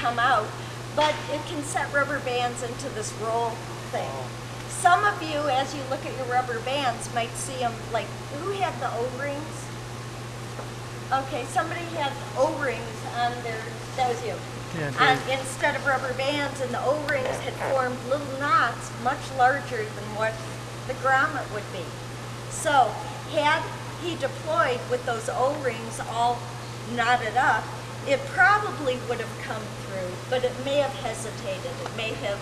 come out, but it can set rubber bands into this roll thing. Some of you, as you look at your rubber bands, might see them like, who had the O-rings? Okay, somebody had O-rings on their, that was you. Yeah, On, instead of rubber bands, and the O-rings had formed little knots much larger than what the grommet would be. So, had he deployed with those O-rings all knotted up, it probably would have come through, but it may have hesitated. It may have,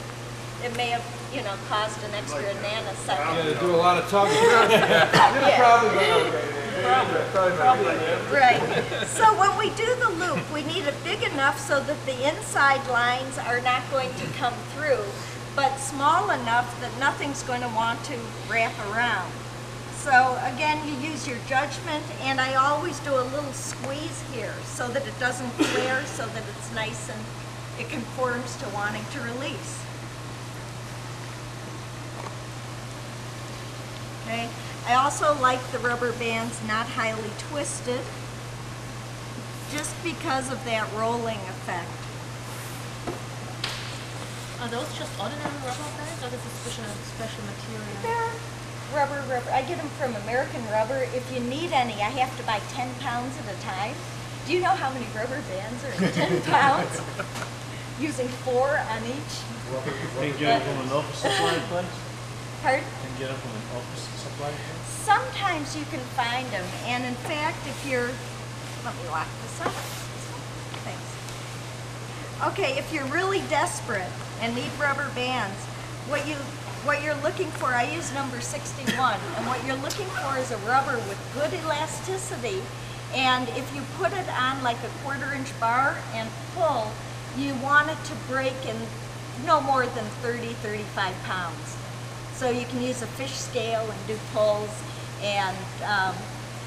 it may have, you know, caused an extra nanosecond. Yeah, they do a lot of tugging. Yeah. Probably been okay. Probably. Right. So when we do the loop, we need it big enough so that the inside lines are not going to come through, but small enough that nothing's going to want to wrap around. So again, you use your judgment, and I always do a little squeeze here so that it doesn't flare, so that it's nice and it conforms to wanting to release. Okay. I also like the rubber bands not highly twisted, just because of that rolling effect. Are those just ordinary rubber bands or is it special, special material? They're rubber, rubber. I get them from American Rubber. If you need any, I have to buy 10 pounds at a time. Do you know how many rubber bands are in 10 pounds? Using four on each. Can you get it from an office supply place? Pardon? Can you get it from an office supply place? Sometimes you can find them, and in fact, if you're, let me lock this up. Thanks. Okay, if you're really desperate and need rubber bands, what you what you're looking for, I use number 61, and what you're looking for is a rubber with good elasticity, and if you put it on like a quarter inch bar and pull, you want it to break in no more than 30, 35 pounds. So you can use a fish scale and do pulls, and um,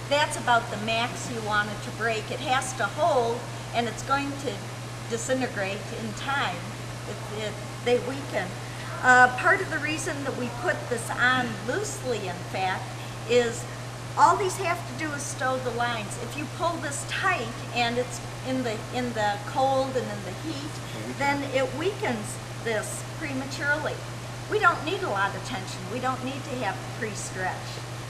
that's about the max you want it to break. It has to hold, and it's going to disintegrate in time. It, it, they weaken. Uh, part of the reason that we put this on loosely, in fact, is all these have to do is stow the lines. If you pull this tight and it's in the in the cold and in the heat, then it weakens this prematurely. We don't need a lot of tension. We don't need to have pre-stretch.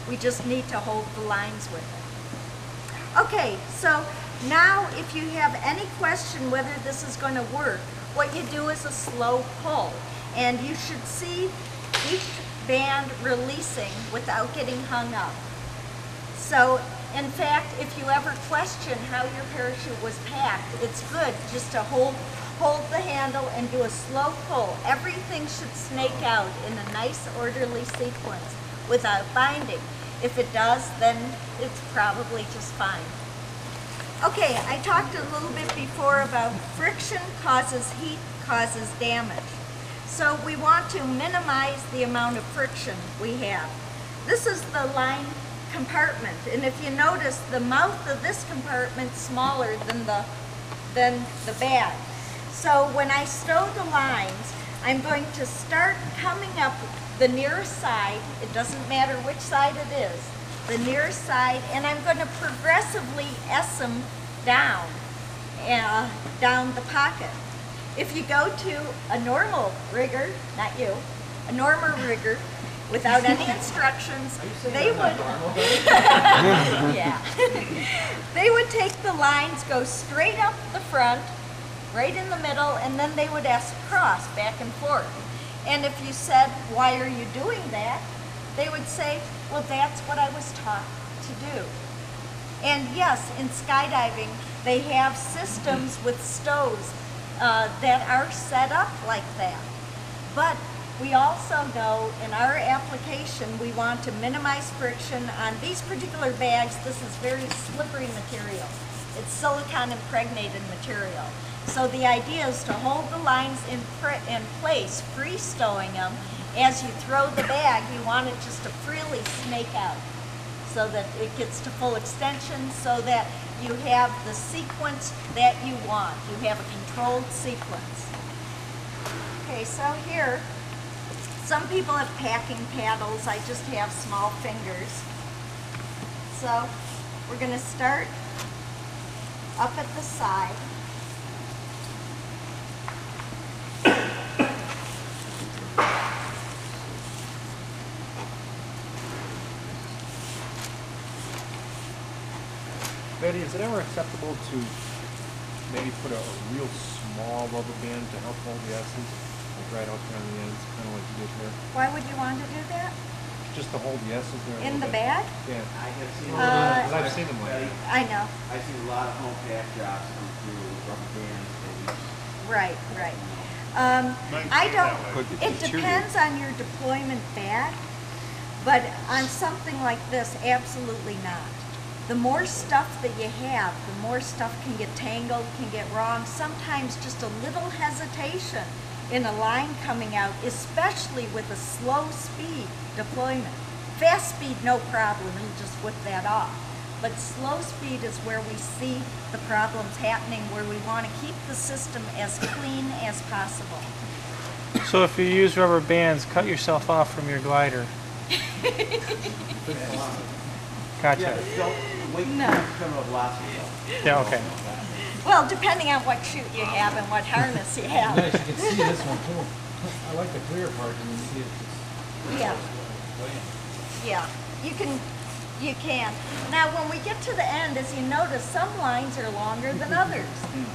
We just need to hold the lines with it. Okay, so now if you have any question whether this is going to work, what you do is a slow pull. And you should see each band releasing without getting hung up. So, in fact, if you ever question how your parachute was packed, it's good just to hold hold the handle and do a slow pull. Everything should snake out in a nice orderly sequence without binding. If it does, then it's probably just fine. Okay, I talked a little bit before about friction causes heat, causes damage. So we want to minimize the amount of friction we have. This is the line compartment, and if you notice, the mouth of this compartment smaller than the, than the bag. So when I stow the lines, I'm going to start coming up the nearest side, it doesn't matter which side it is, the nearest side, and I'm going to progressively S them down, uh, down the pocket. If you go to a normal rigger, not you, a normal rigger, without any instructions, they would, yeah, they would take the lines, go straight up the front, right in the middle, and then they would ask cross back and forth. And if you said, why are you doing that? They would say, well, that's what I was taught to do. And yes, in skydiving, they have systems with stows uh, that are set up like that. But we also know in our application, we want to minimize friction on these particular bags. This is very slippery material. It's silicon impregnated material. So the idea is to hold the lines in, in place, free stowing them. As you throw the bag, you want it just to freely snake out so that it gets to full extension so that you have the sequence that you want. You have a controlled sequence. Okay, so here, some people have packing paddles. I just have small fingers. So we're going to start up at the side. Betty, is it ever acceptable to maybe put a, a real small rubber band to help hold the essence? Like right out there on the ends, kind of like you did here? Why would you want to do that? Just to hold the essence there a In the bit. bag? Yeah. I have seen, Uh, Because I've seen them like that. I know. I've seen a lot of home backdrops come through with rubber bands, maybe. Right, right. Um, I don't, Could it depends on your deployment bag, but on something like this, absolutely not. The more stuff that you have, the more stuff can get tangled, can get wrong. Sometimes just a little hesitation in a line coming out, especially with a slow speed deployment. Fast speed, no problem, it'll just whip that off. But slow speed is where we see the problems happening, where we want to keep the system as clean as possible. So if you use rubber bands, cut yourself off from your glider. Gotcha. Yeah, don't, wait No. for terminal velocity though. Yeah, okay. Well, depending on what chute you have and what harness you have. Nice, you can see this one too. I like the clear part, and you see it just. Yeah, yeah, you can, you can. Now, when we get to the end, as you notice, some lines are longer than others.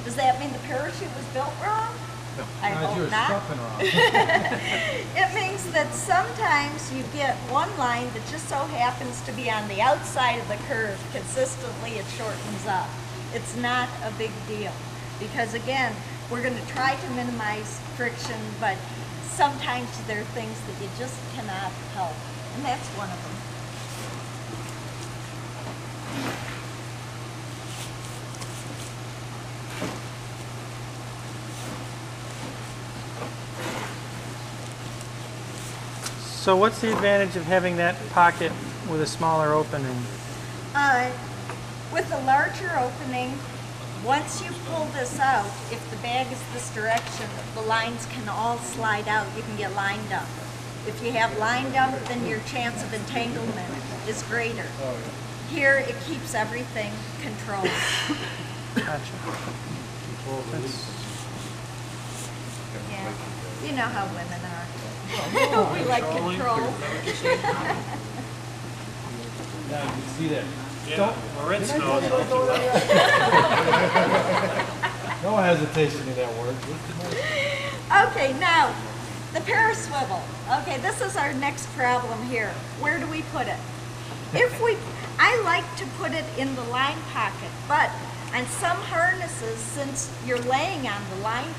Does that mean the parachute was built wrong? I you hope not. It means that sometimes you get one line that just so happens to be on the outside of the curve. Consistently, it shortens up. It's not a big deal. Because again, we're gonna try to minimize friction, but sometimes there are things that you just cannot help. And that's one of them. So what's the advantage of having that pocket with a smaller opening? Uh, with a larger opening, once you pull this out, if the bag is this direction, the lines can all slide out. You can get line dump. If you have line dump, then your chance of entanglement is greater. Here, it keeps everything controlled. Gotcha. Yeah. You know how women are. We like control. Now, you can see that. Yeah, Lorenz knows. No hesitation in that word. Okay, now, the paraswivel. Okay, this is our next problem here. Where do we put it? If we, I like to put it in the line pocket, but on some harnesses, since you're laying on the line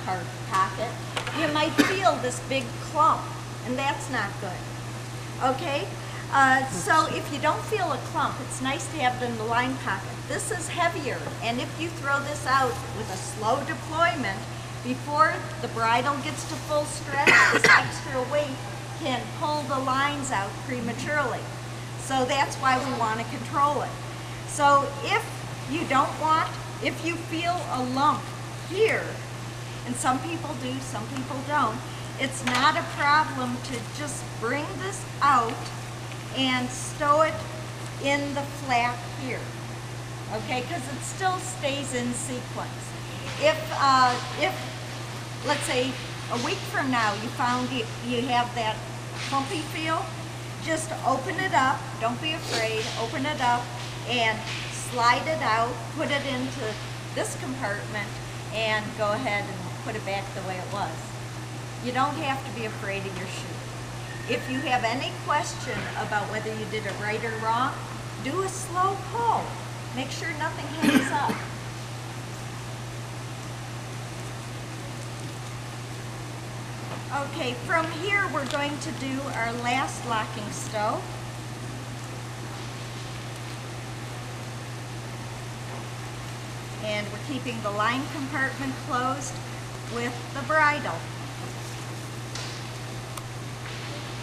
pocket, you might feel this big clump, and that's not good. Okay? Uh, so if you don't feel a clump, it's nice to have it in the line pocket. This is heavier, and if you throw this out with a slow deployment, before the bridle gets to full stretch, this extra weight can pull the lines out prematurely. So that's why we want to control it. So if you don't want, if you feel a lump here, and some people do, some people don't, it's not a problem to just bring this out and stow it in the flap here. Okay, because it still stays in sequence. If, uh, if, let's say, a week from now, you found you, you have that clumpy feel, just open it up, don't be afraid, open it up and slide it out, put it into this compartment and go ahead and put it back the way it was. You don't have to be afraid of your shoe. If you have any question about whether you did it right or wrong, do a slow pull. Make sure nothing hangs up. Okay, from here we're going to do our last locking stow. And we're keeping the line compartment closed with the bridle.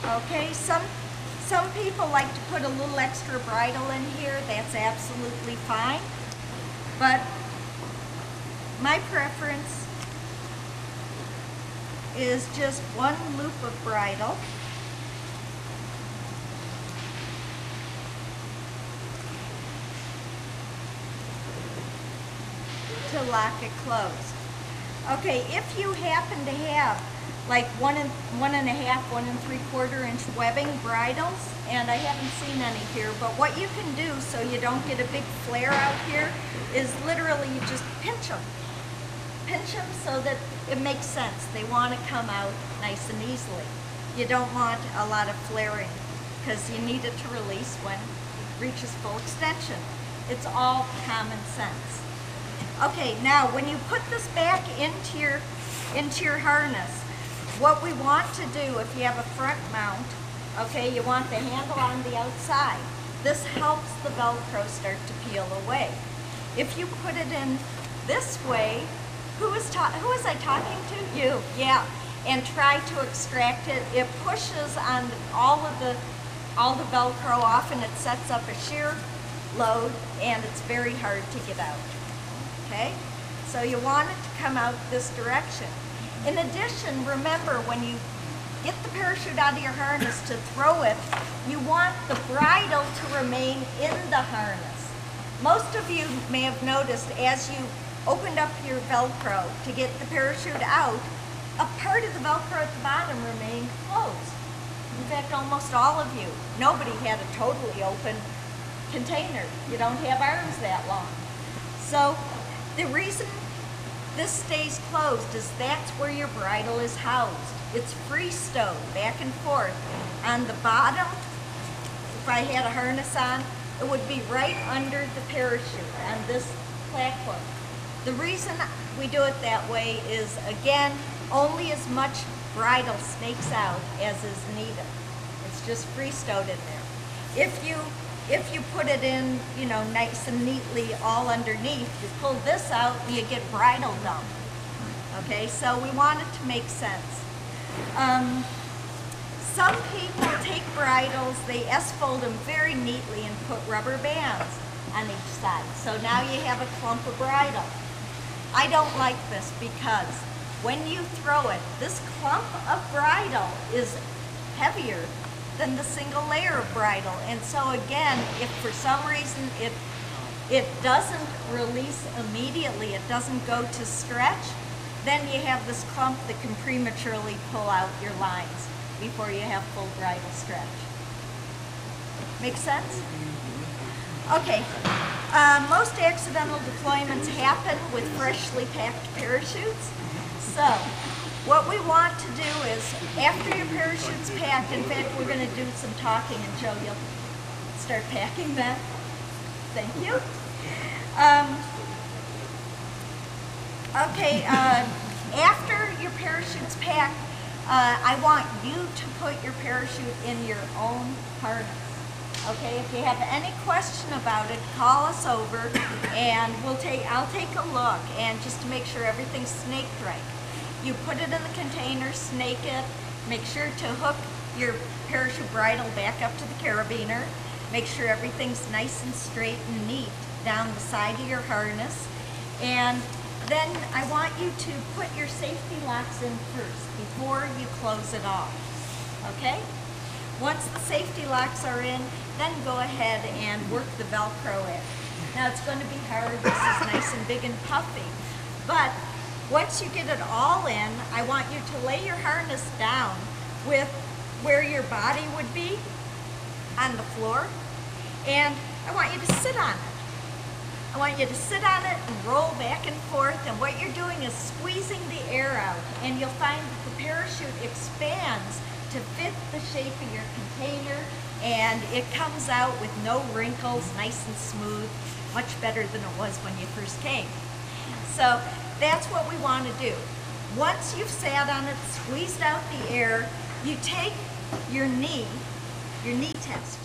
Okay, some, some people like to put a little extra bridle in here, that's absolutely fine. But my preference is just one loop of bridle. To lock it closed. Okay, if you happen to have like one and, one and a half, one and three quarter inch webbing bridles, and I haven't seen any here, but what you can do so you don't get a big flare out here is literally you just pinch them. Pinch them so that it makes sense. They want to come out nice and easily. You don't want a lot of flaring because you need it to release when it reaches full extension. It's all common sense. Okay, now when you put this back into your into your harness, what we want to do if you have a front mount, okay, you want the handle on the outside. This helps the Velcro start to peel away. If you put it in this way, who is who is I talking to? You, yeah. And try to extract it. It pushes on all of the all the Velcro off and it sets up a shear load and it's very hard to get out. Okay? So you want it to come out this direction. In addition, remember when you get the parachute out of your harness to throw it, you want the bridle to remain in the harness. Most of you may have noticed as you opened up your Velcro to get the parachute out, a part of the Velcro at the bottom remained closed. In fact, almost all of you. Nobody had a totally open container. You don't have arms that long. So the reason this stays closed is that's where your bridle is housed. It's free stowed back and forth. On the bottom, if I had a harness on, it would be right under the parachute on this platform. The reason we do it that way is, again, only as much bridle snakes out as is needed. It's just free stowed in there. If you if you put it in, you know, nice and neatly all underneath, you pull this out and you get bridle dump. Okay, so we want it to make sense. Um, some people take bridles, they S-fold them very neatly and put rubber bands on each side. So now you have a clump of bridle. I don't like this because when you throw it, this clump of bridle is heavier than the single layer of bridle. And so again, if for some reason it it doesn't release immediately, it doesn't go to stretch, then you have this clump that can prematurely pull out your lines before you have full bridle stretch. Make sense? Okay. Uh, most accidental deployments happen with freshly packed parachutes. So, what we want to do is, after your parachute's packed, in fact, we're going to do some talking, and Joe, you'll start packing that. Thank you. Um, okay, uh, after your parachute's packed, uh, I want you to put your parachute in your own harness. Okay, if you have any question about it, call us over and we'll take, I'll take a look and just to make sure everything's snaked right. You put it in the container, snake it, make sure to hook your parachute bridle back up to the carabiner, make sure everything's nice and straight and neat down the side of your harness, and then I want you to put your safety locks in first before you close it off, okay? Once the safety locks are in, then go ahead and work the Velcro in. Now it's going to be hard, this is nice and big and puffy, but once you get it all in, I want you to lay your harness down with where your body would be on the floor, and I want you to sit on it. I want you to sit on it and roll back and forth, and what you're doing is squeezing the air out, and you'll find that the parachute expands to fit the shape of your container, and it comes out with no wrinkles, nice and smooth, much better than it was when you first came. So that's what we want to do. Once you've sat on it, squeezed out the air, you take your knee, your knee test.